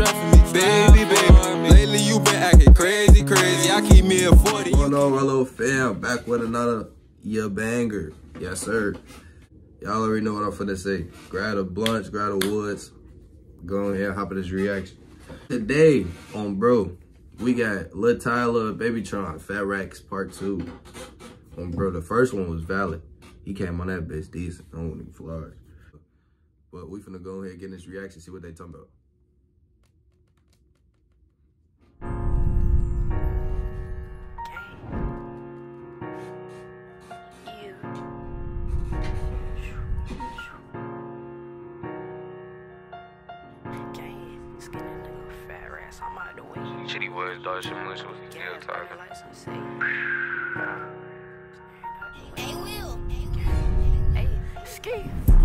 stressing me, baby, baby. Lately you been acting crazy, crazy. I keep me a 40. What's going on, my little fam? Back with another year banger. Yes, sir. Y'all already know what I'm finna say. Grab a blunts, grab the woods. Go ahead, hop in this reaction. Today on Bro, we got Lil Tyler, BabyTron, Fat Racks Part 2. On Bro, the first one was valid. He came on that bitch decent. I don't even flaws. But we finna go ahead and get in this reaction, see what they talking about. Shitty words, dog, shit much was still talking. Hey, Will.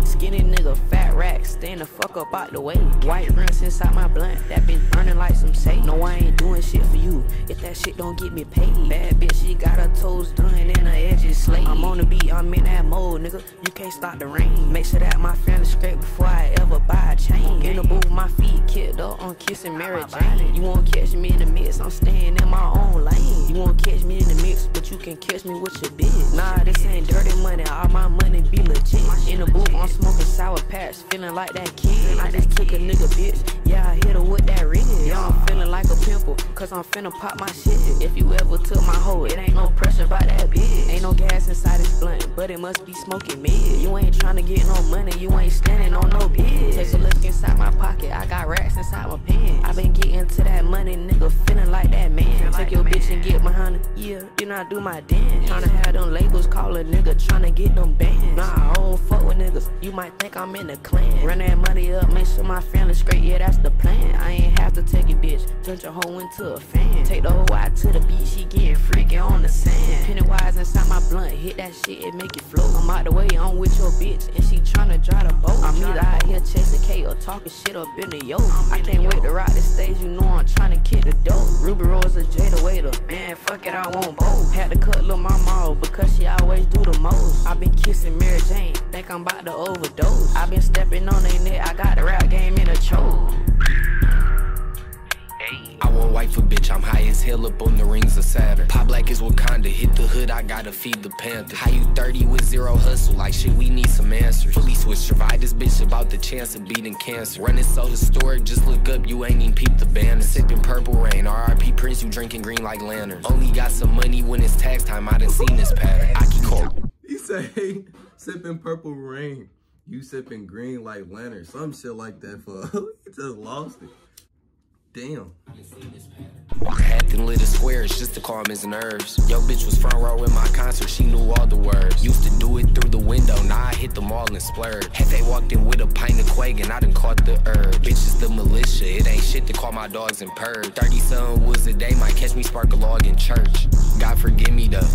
Skinny nigga, fat rack, stand the fuck up out the way. White rims inside my blunt, that been burning like some say. No, I ain't doing shit for you if that shit don't get me paid. Bad bitch, she got her toes done and her edges slayed. I'm on the beat, I'm in that mode, nigga. You can't stop the rain. Make sure that my family straight before I ever buy a chain. In the booth, my feet kicked up on kissing Mary Jane. You won't catch me in the mix, I'm staying in my own lane. You won't catch me in the mix, but you can catch me with your bitch. Nah, this ain't dirty money, all my money be legit. In the booth, I'm smoking sour patch, feeling like that kid. I just took a nigga bitch, yeah, I hit her with that ring. Yeah, I'm feeling like a pimple, cause I'm finna pop my shit. If you ever took my hoe, it ain't no pressure by that bitch. Ain't no gas inside this blunt, but it must be smoking mid. You ain't tryna get no money, you ain't standing on no bid. Take a look inside my pocket, I got racks inside my pants. I been getting to that money, nigga, feeling like that man. Take your bitch and get behind her, yeah, you not do my dance. Tryna have them labels call a nigga, tryna get them bands. Nah, I don't fuck with niggas, you might think I'm in the clan. Run that money up, make sure my family straight, yeah, that's the plan. I ain't have to take it, bitch, turn your hoe into a fan. Take the hoe out to the beach, she getting freaky on the sand. Pennywise inside my blunt, hit that shit, it make it flow. I'm out the way, I'm with your bitch, and she tryna drive the boat. I'm either out here chasing K or talking shit up in the yo. I can't wait to rock this stage, you know I'm tryna kick the dope. Ruby Rose or Jada Waiter, man, fuck it, I want both. Had to cut little mama off because she i been kissing Mary Jane, think I'm about to overdose. i been stepping on they neck, I got the rap game in a choke. I want white for bitch, I'm high as hell up on the rings of Saturn. Pop black is Wakanda, hit the hood, I gotta feed the panther. How you 30 with zero hustle? Like shit, we need some answers. Police switch, survive this bitch about the chance of beating cancer. Running so historic, just look up, you ain't even peep the banner. Sipping purple rain, RRP Prince, you drinking green like lanterns. Only got some money when it's tax time, I done seen this pattern. I keep cold. Say, sipping purple rain. You sipping green like lantern. Some shit like that for he just lost it. Damn. Acting little squares just to calm his nerves. Yo, bitch was front row in my concert, she knew all the words. Used to do it through the window, now I hit the mall and splurge. Had they walked in with a pint of quag and I done caught the herb. Bitch is the militia, it ain't shit to call my dogs and purge. 30 something was a day, might catch me spark a log in church. God forgive me though.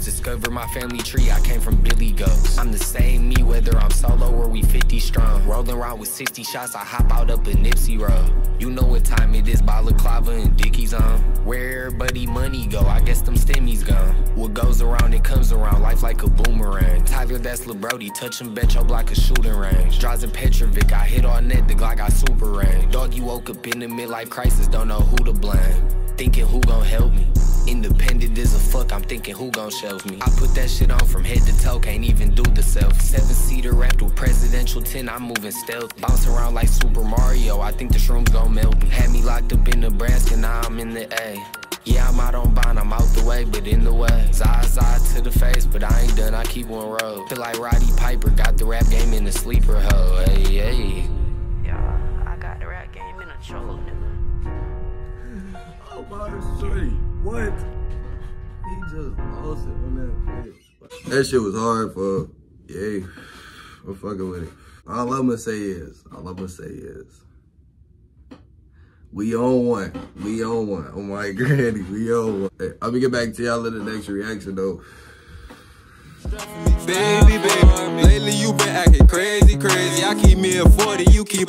Just discover my family tree, I came from Billy Goats. I'm the same me, whether I'm solo or we 50 strong. Rolling around with 60 shots, I hop out up a Nipsey Road. You know what time it is, balaclava and Dickies on. Where everybody money go, I guess them stimmies gone. What goes around, it comes around, life like a boomerang. Tyler, that's Lil Brody, touch him, bet your block a shooting range. Draws in Petrovic, I hit on net, the Glock got super range. Dog, you woke up in the midlife crisis, don't know who to blame. Thinking who gon' help me. Independent as a fuck, I'm thinking who gon' shelve me. I put that shit on from head to toe, can't even do the self. Seven seater wrapped with presidential 10, I'm moving stealth. Bounce around like Super Mario, I think the shrooms gon' melt me. Had me locked up in Nebraska, now I'm in the A. Yeah, I'm out on bond, I'm out the way, but in the way. Zaza to the face, but I ain't done, I keep one road. Feel like Roddy Piper, got the rap game in the sleeper hoe. Hey, hey. Yeah, I got the rap game in a choke, nigga. Oh, my shorty. What? He just lost it on that bitch. That shit was hard for, yeah, I'm fucking with it. All I'm gonna say is, all I'm gonna say is, we on one. We on one. Oh my granny, we on one. Hey, I'm gonna get back to y'all in the next reaction though. Baby, baby, lately you been acting crazy, crazy. I keep me a 40, you keep